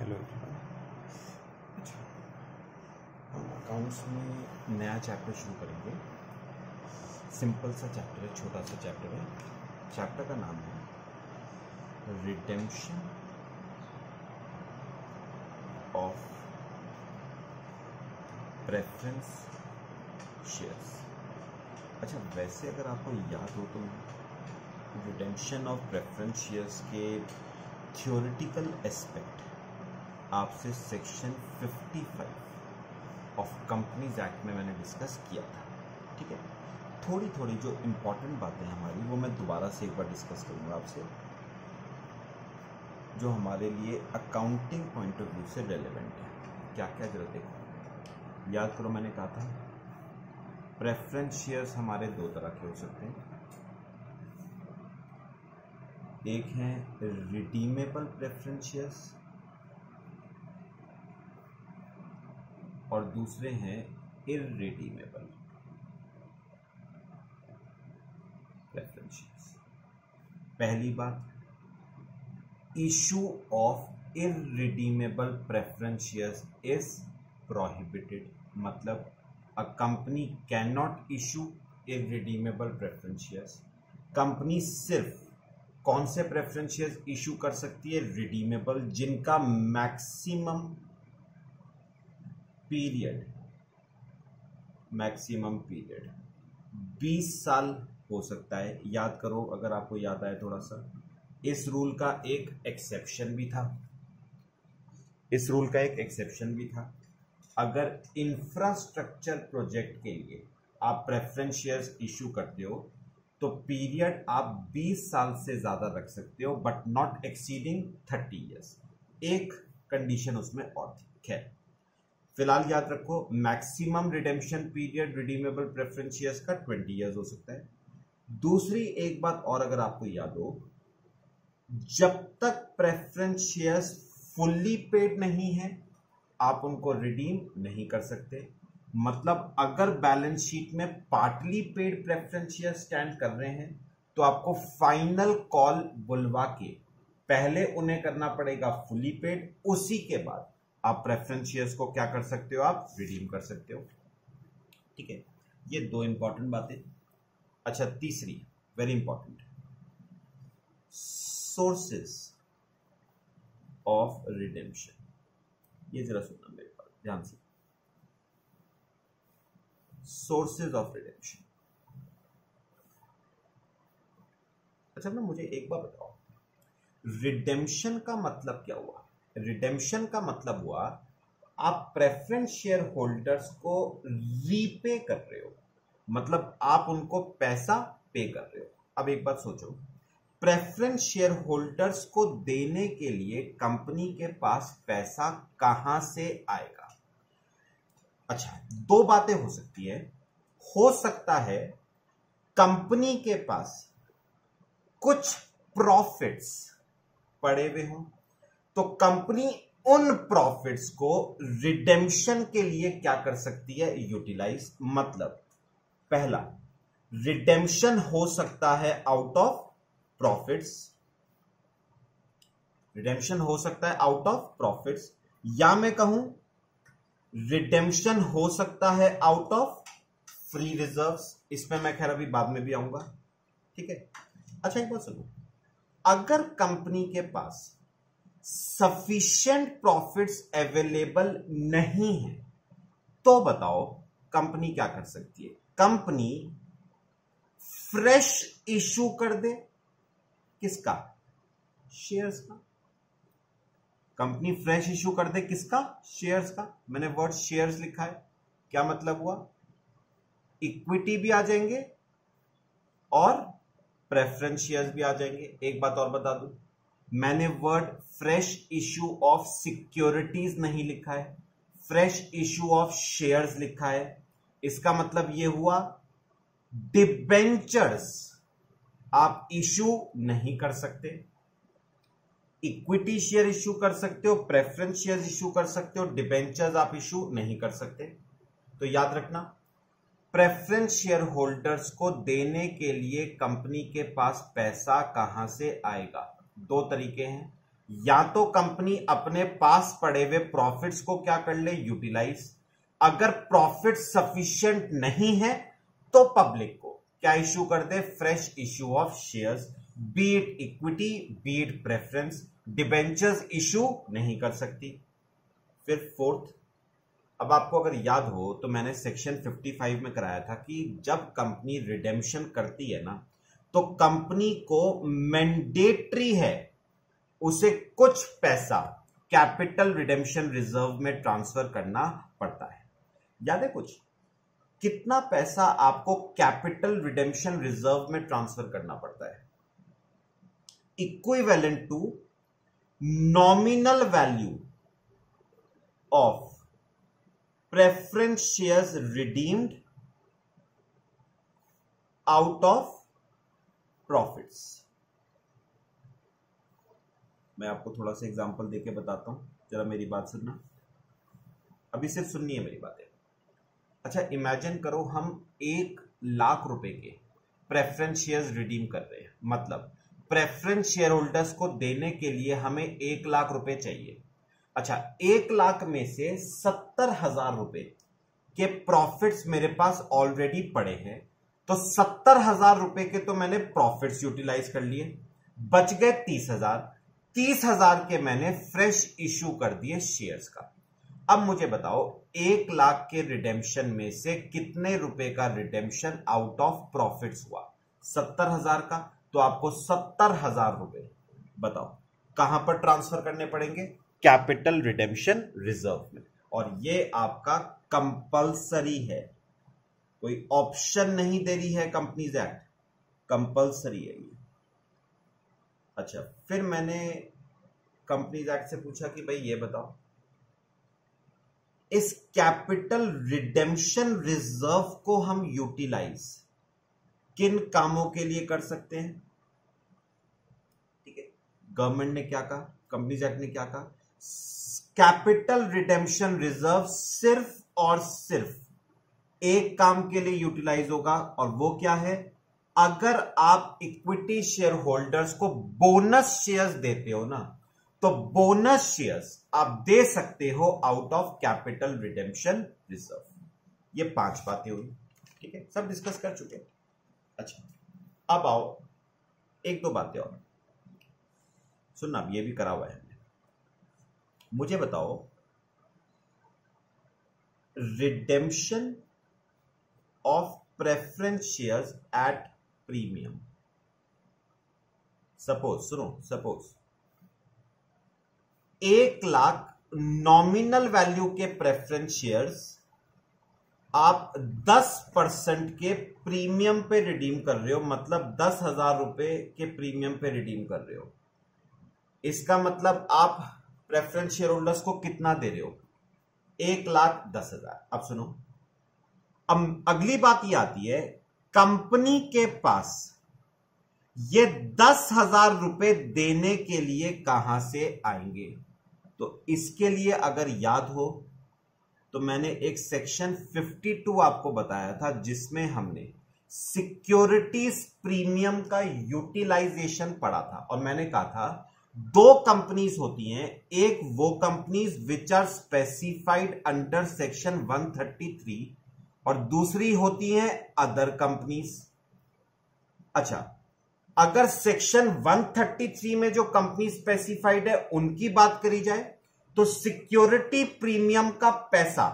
Hello अच्छा हम accounts में नया चैप्टर शुरू करेंगे। सिंपल सा चैप्टर है, छोटा सा चैप्टर है। चैप्टर का नाम है रिडेम्पशन ऑफ़ प्रेफरेंस शेयर्स अच्छा वैसे अगर आपको याद हो तो रिडेम्पशन ऑफ़ प्रेफरेंस शेयर्स के थियोरिटिकल एस्पेक्ट आपसे सेक्शन 55 ऑफ़ कंपनीज़ एक्ट में मैंने डिस्कस किया था, ठीक है? थोड़ी थोड़ी जो इम्पोर्टेंट बातें हमारी, वो मैं दोबारा से एक बार डिस्कस करूँगा आपसे, जो हमारे लिए अकाउंटिंग पॉइंट ऑफ़ व्यू से रेलेवेंट है। क्या क्या ज़रूरत देखो याद करो, मैंने कहा था प्रेफरेंस शेयर्स हमारे दो तरह के हो सकते हैं। एक है रिडीमेबल प्रेफरेंस शेयर्स और दूसरे हैं इरिडीमेबल प्रेफरेंस पहली बात issue of irredeemable preference shares is prohibited मतलब a company can not issue preference shares company सिर्फ़ कौन से प्रेफरेंस शेयर्स इशू कर सकती है? रिडीमेबल जिनका मैक्सिमम पीरियड, मैक्सिमम पीरियड। 20 साल हो सकता है, याद करो, अगर आपको याद आए थोड़ा सा। इस रूल का एक एक्सेप्शन भी था। इस रूल का एक एक्सेप्शन भी था। अगर इंफ्रास्ट्रक्चर प्रोजेक्ट के लिए आप प्रेफरेंस शेयर्स इशू करते हो तो पीरियड आप 20 साल से ज़्यादा रख सकते हो बट नॉट एक्सीडिंग 30 इयर्स एक कंडीशन उसमें और थी। खैर। फ़िलहाल याद रखो maximum redemption period redeemable preference shares का 20 इयर्स हो सकता है। दूसरी एक बात और अगर आपको याद हो, जब तक प्रेफरेंस शेयर्स फुल्ली पेड नहीं है, आप उनको रिडीम नहीं कर सकते। मतलब अगर बैलेंस शीट में partly paid preference share stand कर रहे हैं तो आपको फाइनल कॉल बुलवा के पहले उन्हें करना पड़ेगा फुली पेड उसी के बाद। आप प्रेफरेंस शेयर्स को क्या कर सकते हो? आप रिडीम कर सकते हो। ठीक है? ये दो इंपॉर्टेंट बातें। अच्छा तीसरी very important sources of redemption ये जरा सुनना मेरे पास, ध्यान से। सोर्सेज ऑफ़ रिडेम्पशन अच्छा ना मुझे एक बार बताओ। रिडेम्पशन का मतलब क्या हुआ? रिडेम्पशन का मतलब हुआ, आप प्रेफरेंस शेयर होल्डर्स को रीपे कर रहे हो। मतलब आप उनको पैसा पे कर रहे हो। अब एक बात सोचो प्रेफरेंस शेयर होल्डर्स को देने के लिए कंपनी के पास पैसा कहाँ से आएगा? अच्छा दो बातें हो सकती है। हो सकता है कंपनी के पास कुछ प्रॉफिट्स पड़े हुए हों तो कंपनी उन प्रॉफिट्स को रिडेम्पशन के लिए क्या कर सकती है? यूटिलाइज मतलब पहला, रिडेम्पशन हो सकता है आउट ऑफ़ प्रॉफिट्स। रिडेम्पशन हो सकता है आउट ऑफ़ प्रॉफिट्स। या मैं कहूँ, रिडेम्पशन हो सकता है आउट ऑफ़ फ्री रिजर्व्स। इसमें मैं खैर अभी बाद में भी आऊँगा। ठीक है? अच्छा एक बात सुनो। अगर कंपनी के पास सफिशिएंट प्रॉफिट्स अवेलेबल नहीं है। तो बताओ कंपनी क्या कर सकती है? कंपनी फ्रेश इशू कर दे। किसका? शेयर्स का। कंपनी फ्रेश इशू कर दे किसका? शेयर्स का। मैंने वर्ड शेयर्स लिखा है। क्या मतलब हुआ? इक्विटी भी आ जाएँगे और प्रेफरेंस शेयर्स भी आ जाएँगे। एक बात और बता दूँ। मैंने word fresh issue of securities नहीं लिखा है फ्रेश इशू ऑफ़ शेयर्स लिखा है। इसका मतलब यह हुआ डिबेंचर्स आप इशू नहीं कर सकते। इक्विटी शेयर इशू कर सकते हो प्रेफरेंस शेयर इशू कर सकते हो डिबेंचर्स आप इशू नहीं कर सकते। तो याद रखना प्रेफरेंस शेयर होल्डर्स को देने के लिए कंपनी के पास पैसा कहाँ से आएगा? दो तरीके हैं। या तो कंपनी अपने पास पड़े हुए प्रॉफिट्स को क्या कर ले, यूटिलाइज। अगर प्रॉफिट सफिशिएंट नहीं है तो पब्लिक को क्या इश्यू कर दे, fresh issue of shares. Be it equity be it preference. Debentures issue नहीं कर सकती। फिर फोर्थ, अब आपको अगर याद हो तो मैंने सेक्शन 55 में कराया था कि जब कंपनी रिडेम्पशन करती है ना तो कंपनी को मैंडेटरी है उसे कुछ पैसा कैपिटल रिडेम्पशन रिज़र्व में ट्रांसफ़र करना पड़ता है। याद है कुछ? कितना पैसा आपको कैपिटल रिडेम्पशन रिज़र्व में ट्रांसफ़र करना पड़ता है? Equivalent to nominal value of preference shares redeemed out of profits. मैं आपको थोड़ा सा एग्जांपल देके बताता हूँ। जरा मेरी बात सुनना। अभी सिर्फ़ सुननी है मेरी बातें। अच्छा इमेजिन करो हम एक लाख रुपए के प्रेफरेंस शेयर्स रिडीम कर रहे हैं। मतलब प्रेफरेंस शेयर होल्डर्स को देने के लिए हमें एक लाख रुपए चाहिए। अच्छा एक लाख में से सत्तर हज़ार रुपए के प्रॉफिट्स मेरे पास ऑलरेडी पड़े हैं। तो सत्तर हज़ार रुपए के तो मैंने प्रॉफिट्स यूटिलाइज कर लिए। बच गए तीस हज़ार। तीस हज़ार के मैंने फ्रेश इश्यू कर दिए शेयर्स का। अब मुझे बताओ, एक लाख के रिडेम्पशन में से कितने रुपए का रिडेम्पशन आउट ऑफ़ प्रॉफिट्स हुआ? सत्तर हज़ार का। तो आपको सत्तर हज़ार रुपए। बताओ, कहाँ पर ट्रांसफ़र करने पड़ेंगे? कैपिटल रिडेम्पशन रिज़र्व में। और ये आपका कंपलसरी है। कोई ऑप्शन नहीं दे रही है कंपनीज़ एक्ट। कंपलसरी है ये। अच्छा फिर मैंने कंपनीज़ एक्ट से पूछा कि भाई ये बताओ, इस कैपिटल रिडेम्पशन रिज़र्व को हम यूटिलाइज किन कामों के लिए कर सकते हैं? ठीक है, गवर्नमेंट ने क्या कहा? कंपनीज़ एक्ट ने क्या कहा? कैपिटल रिडेम्पशन रिज़र्व सिर्फ़ और सिर्फ़ एक काम के लिए यूटिलाइज होगा और वो क्या है? अगर आप इक्विटी शेयर होल्डर्स को बोनस शेयर्स देते हो ना तो बोनस शेयर्स आप दे सकते हो out of capital redemption reserve ये पाँच बातें हुई। ठीक है? सब डिस्कस कर चुके अच्छा अब आओ। एक दो बातें और। सुनना ये भी करा हुआ है मुझे बताओ redemption of preference shares at premium suppose सुनो सपोज़ एक लाख नॉमिनल वैल्यू के प्रेफरेंस शेयर्स आप 10 परसेंट के प्रीमियम पे रिडीम कर रहे हो मतलब दस हज़ार रुपए के प्रीमियम पे रिडीम कर रहे हो। इसका मतलब आप प्रेफरेंस शेयर होल्डर्स को कितना दे रहे हो? एक लाख दस हज़ार। अब सुनो। अब अगली बात ये आती है, कंपनी के पास ये दस हज़ार रुपए देने के लिए कहाँ से आएँगे? तो इसके लिए अगर याद हो तो मैंने एक सेक्शन 52 आपको बताया था, जिसमें हमने सिक्योरिटीज प्रीमियम का यूटिलाइजेशन पढ़ा था। और मैंने कहा था, दो कंपनीज़ होती हैं, एक वो companies which are specified under section 133 और दूसरी होती है अदर कंपनीज़ अच्छा अगर सेक्शन 133 में जो कंपनी स्पेसिफाइड है, उनकी बात करी जाए तो सिक्योरिटी प्रीमियम का पैसा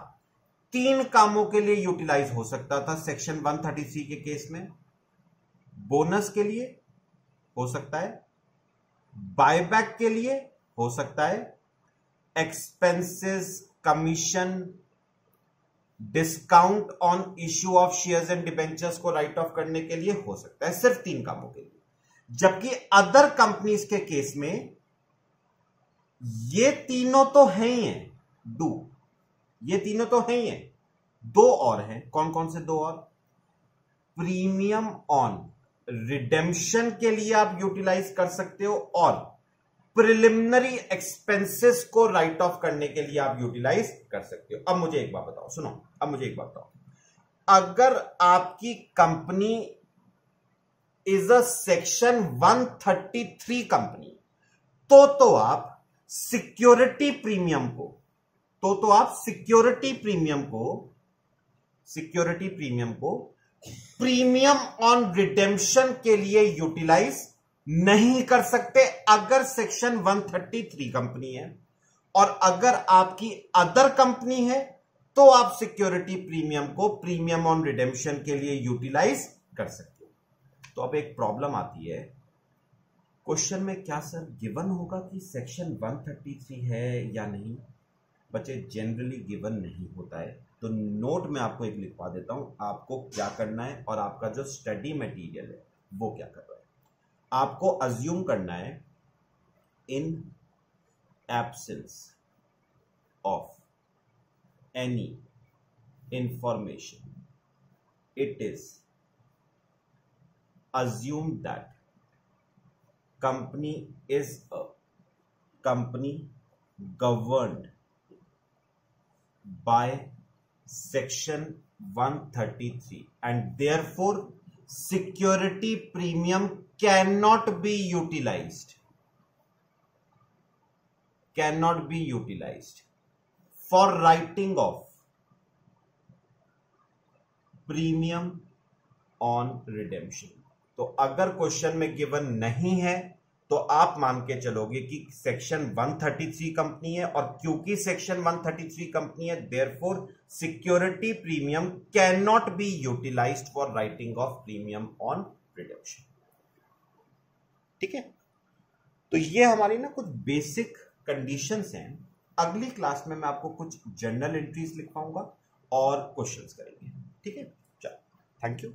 तीन कामों के लिए यूटिलाइज हो सकता था सेक्शन 133 के केस में। बोनस के लिए हो सकता है। बायबैक के लिए हो सकता है। Expenses commission discount on issue of shares and debentures को राइट ऑफ़ करने के लिए हो सकता है, सिर्फ़ तीन कामों के लिए। जबकि अदर कंपनीज़ के केस में ये तीनों तो है ही हैं डू ये तीनों तो है ही हैं। दो और हैं। कौन कौन से दो और? प्रीमियम ऑन रिडेम्पशन के लिए आप यूटिलाइज कर सकते हो और प्रिलिमिनरी एक्सपेंसेस को राइट ऑफ़ करने के लिए आप यूटिलाइज कर सकते हो। अब मुझे एक बात बताओ, सुनो, अब मुझे एक बात बताओ। अगर आपकी company is a section 133 company तो तो आप सिक्योरिटी प्रीमियम को तो तो आप सिक्योरिटी प्रीमियम को सिक्योरिटी प्रीमियम को प्रीमियम ऑन रिडेम्पशन के लिए यूटिलाइज नहीं कर सकते अगर सेक्शन 133 कंपनी है और अगर आपकी अदर कंपनी है तो आप सिक्योरिटी प्रीमियम को प्रीमियम ऑन रिडेम्पशन के लिए यूटिलाइज कर सकते हो। तो अब एक प्रॉब्लम आती है। क्वेश्चन में क्या सर गिवन होगा कि सेक्शन 133 है या नहीं? बच्चे जनरली गिवन नहीं होता है। तो नोट में आपको एक लिखवा देता हूँ, आपको क्या करना है और आपका जो स्टडी मटेरियल है, वो क्या कर रहा है? आपको अज्यूम करना है in absence of any information it is assume that company is a company governed by section 133 and therefore security premium can not be utilize can not be utilize for writing off premium on redemption तो अगर question में given नहीं है तो आप मान के चलोगे कि सेक्शन 133 कंपनी है और क्योंकि सेक्शन 133 कंपनी है therefore security premium can not be utilized for writing off premium on reduction ठीक है? तो ये हमारी ना कुछ बेसिक कंडीशंस हैं। अगली क्लास में मैं आपको कुछ जनरल एंट्रीज लिखवाऊँगा और क्वेश्चंस करेंगे। ठीक है? चलो थैंक यू